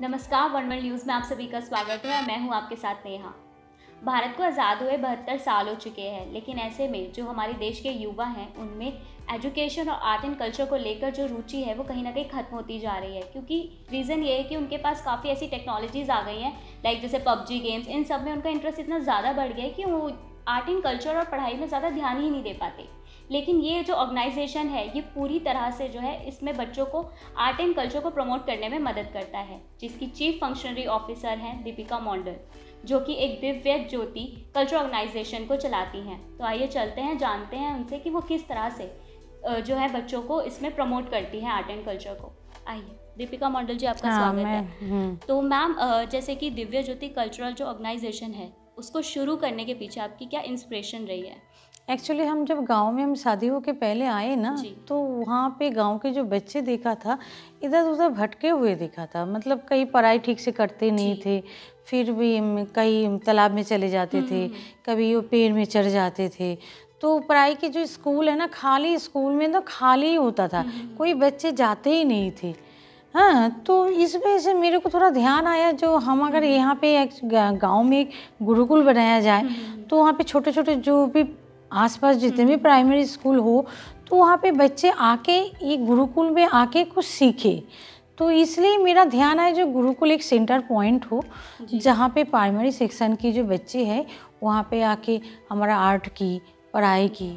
नमस्कार, वनमल न्यूज़ में आप सभी का स्वागत है और मैं हूँ आपके साथ नेहा। भारत को आज़ाद हुए बहत्तर साल हो चुके हैं, लेकिन ऐसे में जो हमारे देश के युवा हैं, उनमें एजुकेशन और आर्ट एंड कल्चर को लेकर जो रुचि है, वो कहीं ना कहीं ख़त्म होती जा रही है। क्योंकि रीज़न ये है कि उनके पास काफ़ी ऐसी टेक्नोलॉजीज़ आ गई हैं, लाइक जैसे पबजी गेम्स, इन सब में उनका इंटरेस्ट इतना ज़्यादा बढ़ गया है कि वो आर्ट एंड कल्चर और पढ़ाई में ज़्यादा ध्यान ही नहीं दे पाते। लेकिन ये जो ऑर्गेनाइजेशन है ये पूरी तरह से जो है इसमें बच्चों को आर्ट एंड कल्चर को प्रमोट करने में मदद करता है। जिसकी चीफ फंक्शनरी ऑफिसर हैं दीपिका मॉन्डल जो कि एक दिव्य ज्योति कल्चर ऑर्गेनाइजेशन को चलाती हैं। तो आइए चलते हैं जानते हैं उनसे कि वो किस तरह से जो है बच्चों को इसमें प्रमोट करती हैं आर्ट एंड कल्चर को। आइए दीपिका मंडल जी आपका हाँ, स्वागत है। हम्म। तो मैम जैसे कि दिव्य ज्योति कल्चरल जो ऑर्गेनाइजेशन है उसको शुरू करने के पीछे आपकी क्या इंस्पिरेशन रही है? एक्चुअली हम जब गाँव में हम शादी हो के पहले आए ना तो वहाँ पे गाँव के जो बच्चे देखा था इधर उधर भटके हुए देखा था। मतलब कई पढ़ाई ठीक से करते नहीं थे फिर भी कई तालाब में चले जाते हम्म, थे हम्म, हम्म। कभी वो पेड़ में चढ़ जाते थे। तो पढ़ाई के जो स्कूल है ना खाली स्कूल में तो खाली होता था। कोई बच्चे जाते ही नहीं थे। हाँ तो इस वजह से मेरे को थोड़ा ध्यान आया जो हम अगर यहाँ पे एक गाँव में एक गुरुकुल बनाया जाए तो वहाँ पे छोटे छोटे जो भी आसपास जितने भी प्राइमरी स्कूल हो तो वहाँ पे बच्चे आके ये गुरुकुल में आके कुछ सीखे। तो इसलिए मेरा ध्यान है जो गुरुकुल एक सेंटर पॉइंट हो जहाँ पे प्राइमरी सेक्शन की जो बच्चे हैं वहाँ पे आके हमारा आर्ट की पढ़ाई की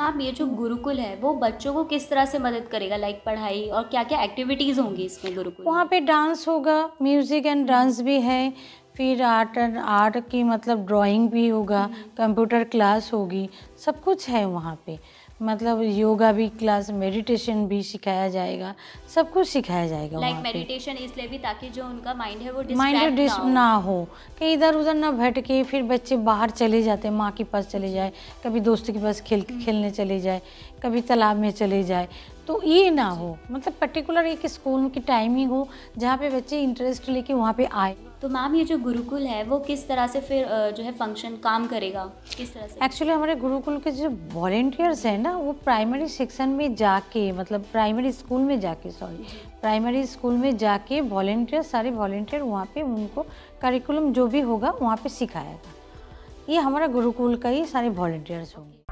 मैम ये जो गुरुकुल है वो बच्चों को किस तरह से मदद करेगा लाइक पढ़ाई और क्या क्या एक्टिविटीज़ होंगी इसमें गुरुकुल? वहाँ पे डांस होगा म्यूज़िक एंड डांस भी है फिर आर्ट एंड आर्ट की मतलब ड्राइंग भी होगा कंप्यूटर क्लास होगी सब कुछ है वहाँ पे। मतलब योगा भी क्लास मेडिटेशन भी सिखाया जाएगा। सब कुछ सिखाया जाएगा लाइक like मेडिटेशन इसलिए भी ताकि जो उनका माइंड है वो माइंड डिस ना हो। कि इधर उधर ना भटके फिर बच्चे बाहर चले जाते हैं माँ के पास चले जाए कभी दोस्त के पास खेल हम्म। खेलने चले जाए कभी तालाब में चले जाए तो ये ना हो। मतलब पर्टिकुलर एक स्कूल की टाइमिंग हो जहाँ पे बच्चे इंटरेस्ट लेके वहाँ पे आए। तो मैम ये जो गुरुकुल है वो किस तरह से फिर जो है फ़ंक्शन काम करेगा? किस तरह से? एक्चुअली हमारे गुरुकुल के जो वॉल्टियर्स हैं ना वो प्राइमरी सेक्शन में जाके मतलब प्राइमरी स्कूल में जाके सॉरी प्राइमरी स्कूल में जाके वॉल्टियर सारे वॉल्टियर वहाँ पे उनको करिकुलम जो भी होगा वहाँ पे सिखाएगा ये हमारा गुरुकुल का ही सारे वॉल्टियर्स होंगे।